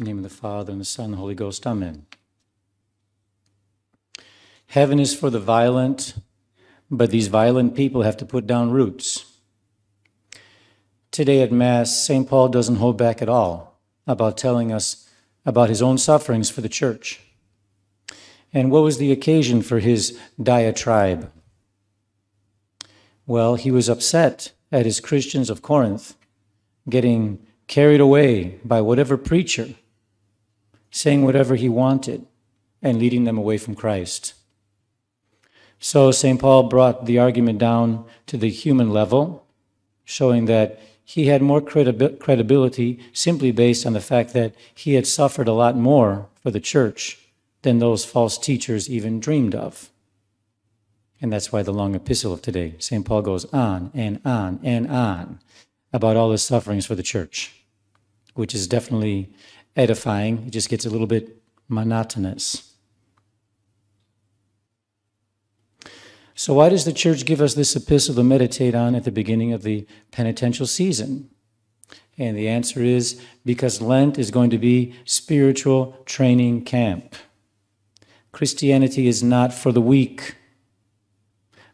Name of the Father, and the Son, and the Holy Ghost. Amen. Heaven is for the violent, but these violent people have to put down roots. Today at Mass, St. Paul doesn't hold back at all about telling us about his own sufferings for the church. And what was the occasion for his diatribe? Well, he was upset at his Christians of Corinth getting carried away by whatever preacher, saying whatever he wanted, and leading them away from Christ. So St. Paul brought the argument down to the human level, showing that he had more credibi- credibility simply based on the fact that he had suffered a lot more for the church than those false teachers even dreamed of. And that's why the long epistle of today, St. Paul goes on and on and on about all the sufferings for the church, which is definitely edifying. It just gets a little bit monotonous. So, why does the church give us this epistle to meditate on at the beginning of the penitential season? And the answer is because Lent is going to be spiritual training camp. Christianity is not for the weak.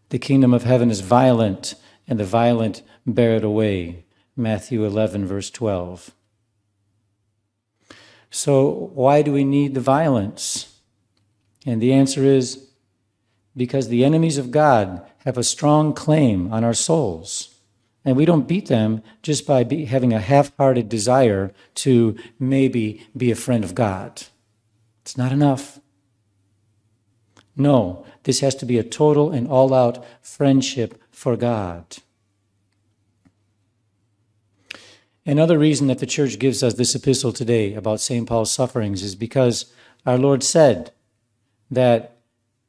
The kingdom of heaven is violent, and the violent bear it away. Matthew 11, verse 12. So, why do we need the violence? And the answer is because the enemies of God have a strong claim on our souls. And we don't beat them just by be, having a half hearted desire to maybe be a friend of God. It's not enough. No, this has to be a total and all out friendship for God. Another reason that the church gives us this epistle today about St. Paul's sufferings is because our Lord said that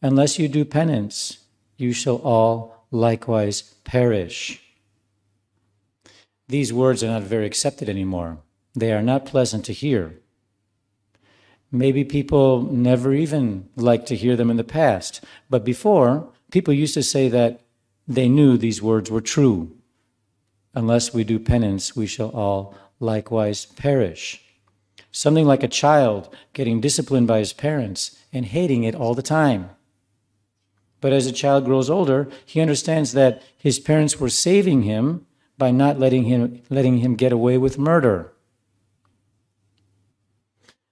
unless you do penance, you shall all likewise perish. These words are not very accepted anymore. They are not pleasant to hear. Maybe people never even liked to hear them in the past, but before, people used to say that they knew these words were true. Unless we do penance, we shall all likewise perish. Something like a child getting disciplined by his parents and hating it all the time. But as a child grows older, he understands that his parents were saving him by not letting him, letting him get away with murder.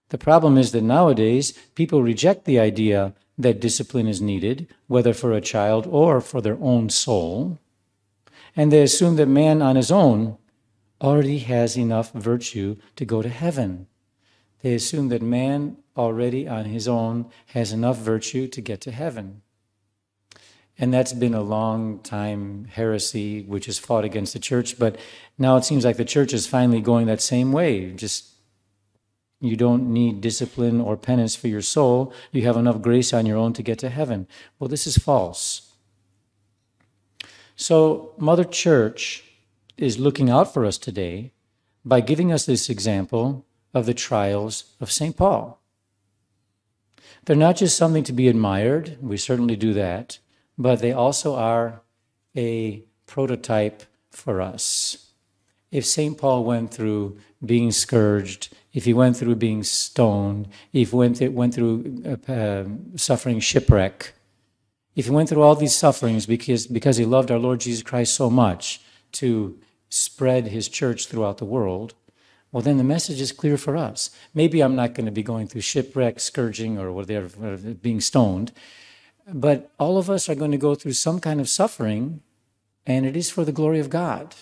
The problem is that nowadays people reject the idea that discipline is needed, whether for a child or for their own soul, and they assume that man on his own already has enough virtue to go to heaven. They assume that man already on his own has enough virtue to get to heaven. And that's been a long time heresy which has fought against the church, but now it seems like the church is finally going that same way, just you don't need discipline or penance for your soul. You have enough grace on your own to get to heaven. Well, this is false. So, Mother Church is looking out for us today by giving us this example of the trials of St. Paul. They're not just something to be admired, we certainly do that, but they also are a prototype for us. If St. Paul went through being scourged, if he went through being stoned, if he went, went through uh, suffering shipwreck, if he went through all these sufferings because, because he loved our Lord Jesus Christ so much to spread his church throughout the world, well, then the message is clear for us. Maybe I'm not going to be going through shipwreck, scourging, or whatever, being stoned, but all of us are going to go through some kind of suffering, and it is for the glory of God.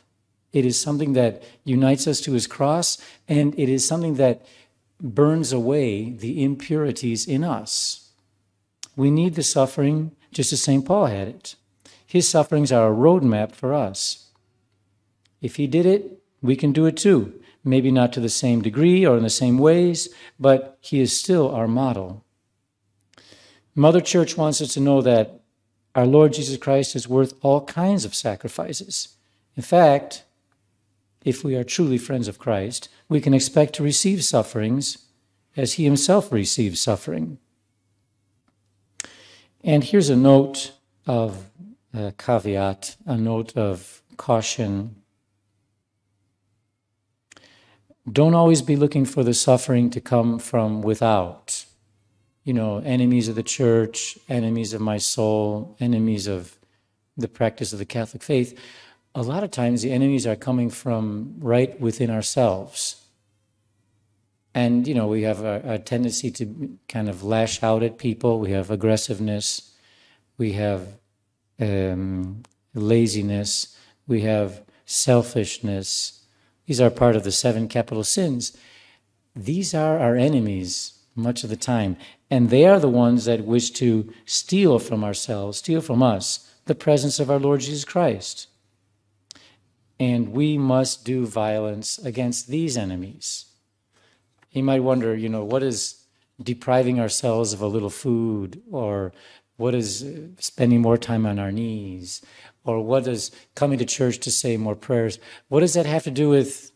It is something that unites us to his cross, and it is something that burns away the impurities in us. We need the suffering just as St. Paul had it. His sufferings are a roadmap for us. If he did it, we can do it too. Maybe not to the same degree or in the same ways, but he is still our model. Mother Church wants us to know that our Lord Jesus Christ is worth all kinds of sacrifices. In fact, if we are truly friends of Christ, we can expect to receive sufferings as he himself received suffering. And here's a note of a caveat, a note of caution. don't always be looking for the suffering to come from without. You know, enemies of the church, enemies of my soul, enemies of the practice of the Catholic faith. A lot of times the enemies are coming from right within ourselves. And, you know, we have a, a tendency to kind of lash out at people. We have aggressiveness. We have um, laziness. We have selfishness. These are part of the seven capital sins. These are our enemies much of the time. And they are the ones that wish to steal from ourselves, steal from us, the presence of our Lord Jesus Christ. And we must do violence against these enemies. You might wonder, you know, what is depriving ourselves of a little food, or what is spending more time on our knees, or what is coming to church to say more prayers? What does that have to do with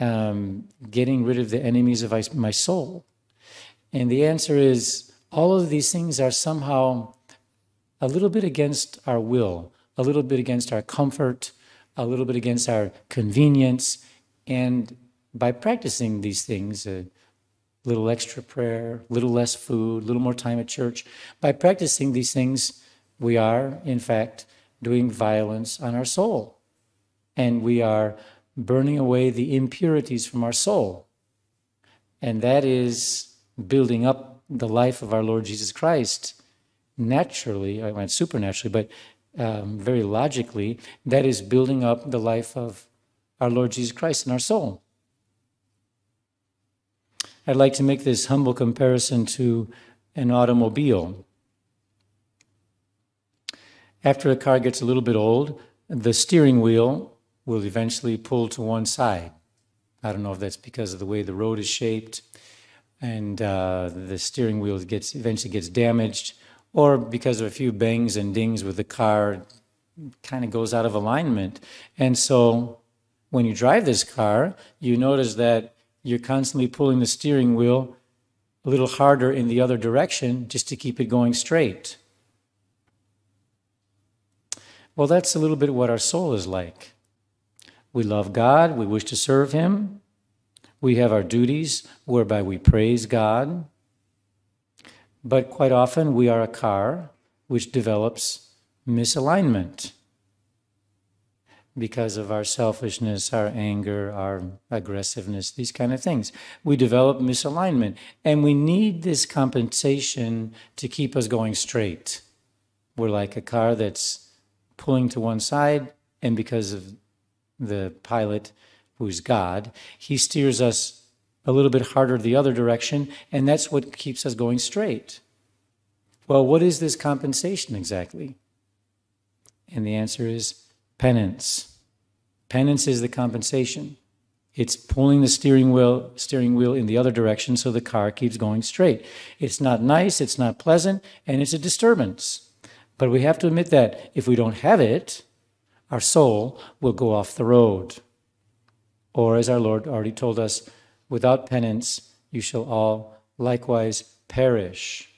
um, getting rid of the enemies of my soul? And the answer is all of these things are somehow a little bit against our will, a little bit against our comfort, a little bit against our convenience. And by practicing these things, a little extra prayer, a little less food, a little more time at church, by practicing these things, we are, in fact, doing violence on our soul. And we are burning away the impurities from our soul. And that is building up the life of our Lord Jesus Christ naturally, I mean supernaturally, but um, very logically, that is building up the life of our Lord Jesus Christ in our soul. I'd like to make this humble comparison to an automobile. After a car gets a little bit old, the steering wheel will eventually pull to one side. I don't know if that's because of the way the road is shaped and uh, the steering wheel gets eventually gets damaged or because of a few bangs and dings with the car, kind of goes out of alignment. And so when you drive this car, you notice that you're constantly pulling the steering wheel a little harder in the other direction just to keep it going straight. Well, that's a little bit what our soul is like. We love God, we wish to serve Him, we have our duties whereby we praise God, but quite often we are a car which develops misalignment because of our selfishness, our anger, our aggressiveness, these kind of things. We develop misalignment, and we need this compensation to keep us going straight. We're like a car that's pulling to one side, and because of the pilot, who's God, he steers us a little bit harder the other direction, and that's what keeps us going straight. Well, what is this compensation exactly? And the answer is penance. Penance is the compensation. It's pulling the steering wheel steering wheel in the other direction so the car keeps going straight. It's not nice, it's not pleasant, and it's a disturbance. But we have to admit that if we don't have it, our soul will go off the road. Or as our Lord already told us, Without penance, you shall all likewise perish.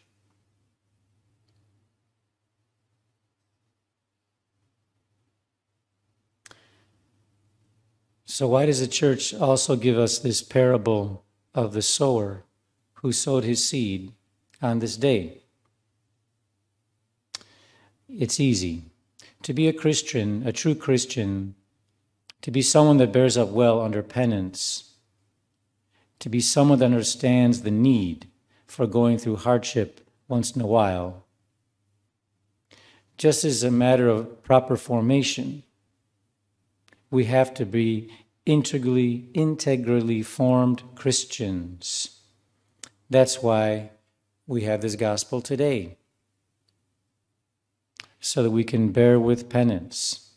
So, why does the church also give us this parable of the sower who sowed his seed on this day? It's easy. To be a Christian, a true Christian, to be someone that bears up well under penance, to be someone that understands the need for going through hardship once in a while. Just as a matter of proper formation, we have to be integrally, integrally formed Christians. That's why we have this gospel today, so that we can bear with penance.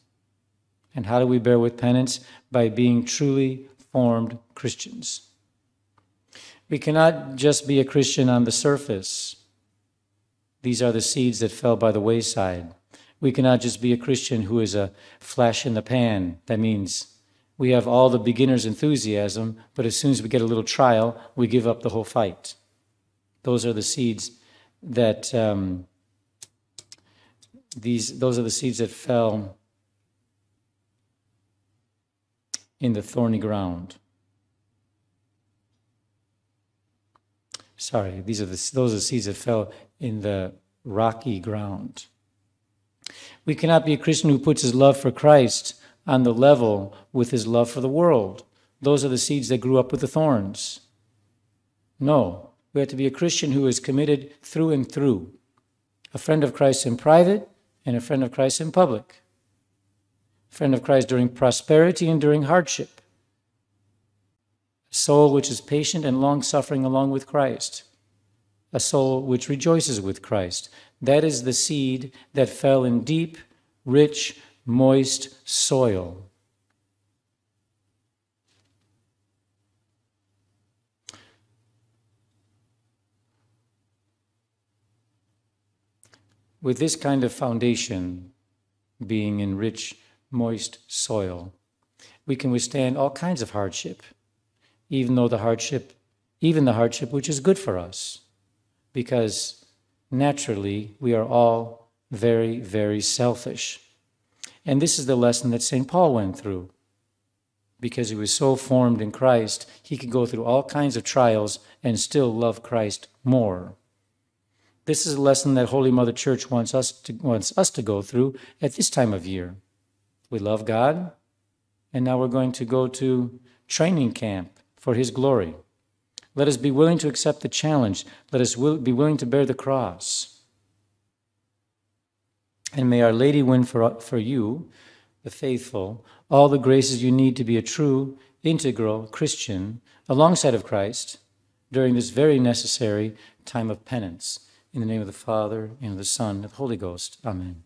And how do we bear with penance? By being truly formed Christians. We cannot just be a Christian on the surface. These are the seeds that fell by the wayside. We cannot just be a Christian who is a flash in the pan. That means we have all the beginner's enthusiasm, but as soon as we get a little trial, we give up the whole fight. Those are the seeds that um, these those are the seeds that fell in the thorny ground. Sorry, these are the those are the seeds that fell in the rocky ground. We cannot be a Christian who puts his love for Christ on the level with his love for the world. Those are the seeds that grew up with the thorns. No, we have to be a Christian who is committed through and through, a friend of Christ in private and a friend of Christ in public, a friend of Christ during prosperity and during hardship, a soul which is patient and long suffering along with Christ, a soul which rejoices with Christ. That is the seed that fell in deep, rich, moist soil. With this kind of foundation being in rich, moist soil, we can withstand all kinds of hardship, even though the hardship, even the hardship which is good for us, because naturally we are all very, very selfish. And this is the lesson that St. Paul went through. Because he was so formed in Christ, he could go through all kinds of trials and still love Christ more. This is a lesson that Holy Mother Church wants us to, wants us to go through at this time of year. We love God, and now we're going to go to training camp for His glory. Let us be willing to accept the challenge. Let us will, be willing to bear the cross. And may Our Lady win for, for you, the faithful, all the graces you need to be a true, integral Christian alongside of Christ during this very necessary time of penance. In the name of the Father, and of the Son, and of the Holy Ghost. Amen.